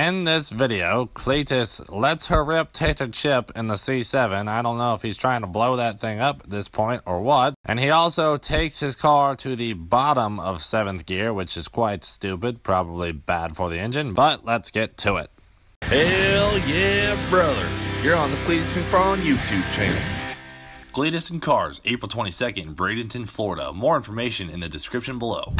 In this video, Cleetus lets her rip Tater Chip in the C7. I don't know if he's trying to blow that thing up at this point or what. And he also takes his car to the bottom of 7th gear, which is quite stupid, probably bad for the engine, but let's get to it. Hell yeah, brother. You're on the Cleetus McFarland YouTube channel. Cleetus and Cars, April 22nd, Bradenton, Florida. More information in the description below.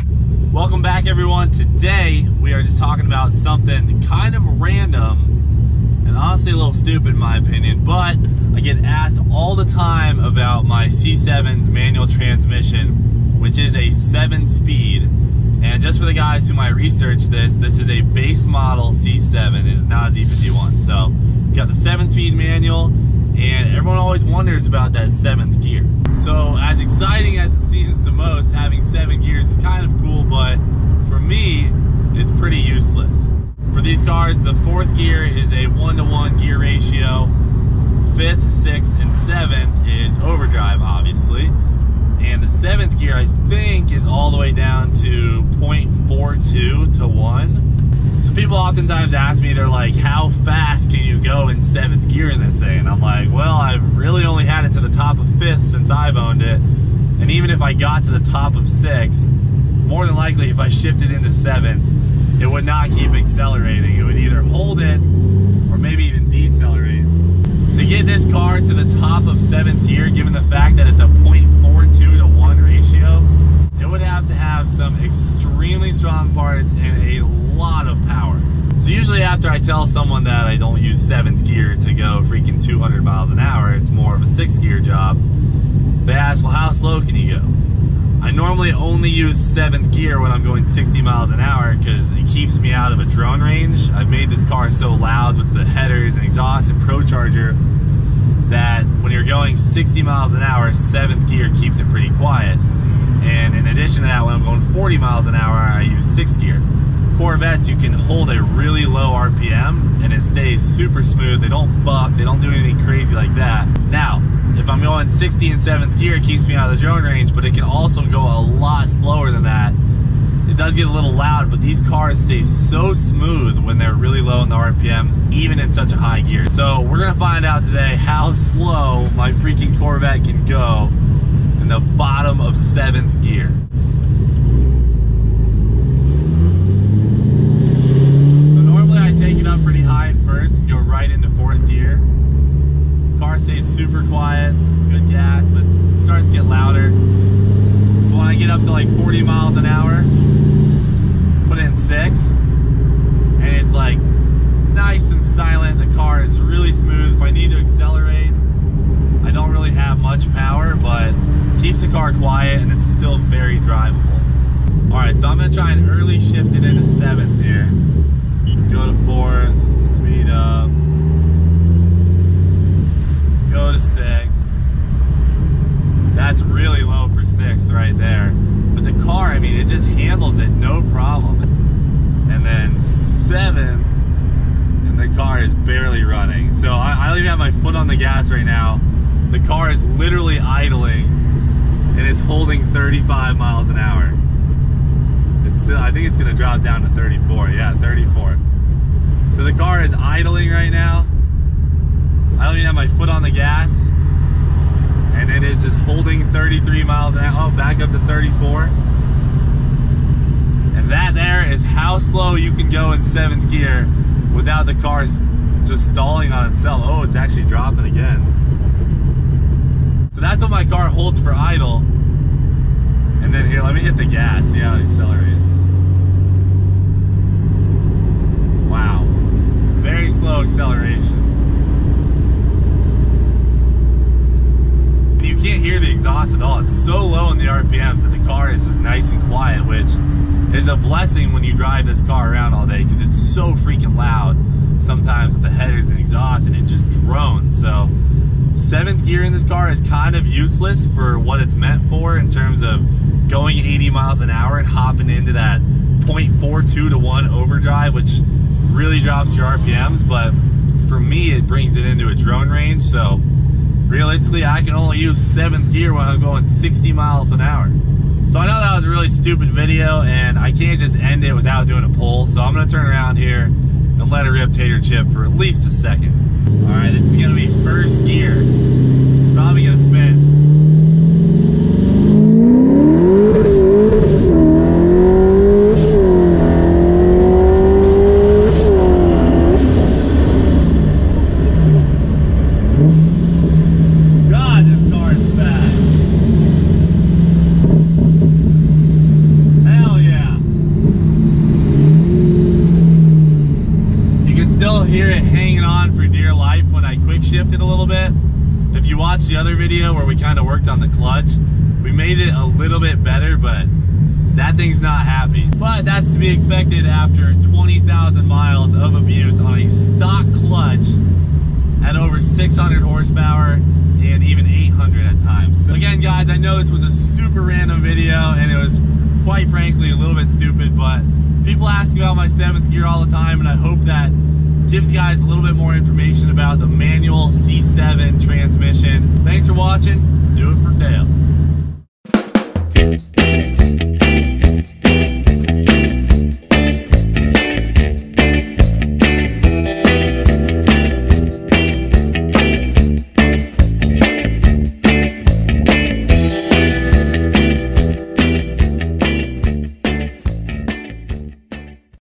Welcome back, everyone. Today, we are just talking about something kind of random and honestly a little stupid, in my opinion. But I get asked all the time about my C7's manual transmission, which is a seven speed. And just for the guys who might research this, this is a base model C7. It is not a Z51. So, got the seven speed manual, everyone always wonders about that seventh gear. So as exciting as it seems to most, having seven gears is kind of cool, but for me, it's pretty useless. For these cars, the fourth gear is a one-to-one -one gear ratio. Fifth, sixth, and seventh is overdrive, obviously. And the seventh gear, I think, is all the way down to 0.42 to 1. So people oftentimes ask me, they're like, how fast can you go in seventh gear in this thing? And I'm like, well, I've really only had it to the top of fifth since I've owned it. And even if I got to the top of six, more than likely if I shifted into seven, it would not keep accelerating. It would either hold it or maybe even decelerate. To get this car to the top of seventh gear, given the fact that it's a 0.42 to 1 ratio, it would have to have some extremely strong parts and a lot of power. So usually after I tell someone that I don't use seventh gear to go freaking 200 miles an hour, it's more of a sixth gear job, they ask, well, how slow can you go? I normally only use seventh gear when I'm going 60 miles an hour because it keeps me out of a drone range. I've made this car so loud with the headers and exhaust and ProCharger that when you're going 60 miles an hour, seventh gear keeps it pretty quiet. And in addition to that, when I'm going 40 miles an hour, I use sixth gear. Corvettes, you can hold a really low RPM and it stays super smooth. They don't buck, they don't do anything crazy like that. Now, if I'm going 60 and 7th gear, it keeps me out of the drone range, but it can also go a lot slower than that. It does get a little loud, but these cars stay so smooth when they're really low in the RPMs, even in such a high gear. So we're gonna find out today how slow my freaking Corvette can go in the bottom of 7th gear. So normally I take it up pretty high in first and go right into 4th gear car stays super quiet, good gas, but it starts to get louder. So when I get up to like 40 miles an hour, put in sixth, and it's like nice and silent. The car is really smooth. If I need to accelerate, I don't really have much power, but keeps the car quiet and it's still very drivable. All right, so I'm gonna try and early shift it into seventh here. Go to fourth, speed up go to sixth. That's really low for sixth right there. But the car, I mean, it it no problem. And then seven, and the car is barely running. So I, I don't even have my foot on the gas right now. The car is literally idling and is holding 35 miles an hour. It's still, I think it's gonna drop down to 34. Yeah, 34. So the car is idling right now. I don't even have my foot on the gas. And it is just holding 33 miles an hour. Oh, back up to 34. That there is how slow you can go in seventh gear without the car just stalling on itself. Oh, it's actually dropping again. So that's what my car holds for idle. And then here, let me hit the gas, see how it accelerates. Wow. Very slow acceleration. you can't hear the exhaust at all. It's so low in the RPMs that the car is just nice and quiet, which is a blessing when you drive this car around all day because it's so freaking loud sometimes with the headers and exhaust and it just drones. So seventh gear in this car is kind of useless for what it's meant for in terms of going 80 miles an hour and hopping into that 0.42 to 1 overdrive, which really drops your RPMs. But for me, it brings it into a drone range. So realistically, I can only use seventh gear when I'm going 60 miles an hour. So I know that was a really stupid video and I can't just end it without doing a poll. So I'm gonna turn around here and let it rip tater chip for at least a second. All right, this is gonna be first gear. It's probably gonna spin. God, this car is fast. Hell yeah. You can still hear it hanging on for dear life when I quick shifted a little bit. If you watch the other video where we kind of worked on the clutch, we made it a little bit better, but that thing's not happy. But that's to be expected after 20,000 miles of abuse on a stock clutch at over 600 horsepower and even 800 at times. So again, guys, I know this was a super random video and it was quite frankly a little bit stupid, but people ask me about my seventh gear all the time and I hope that gives you guys a little bit more information about the manual C7 transmission. Thanks for watching. Do it for Dale.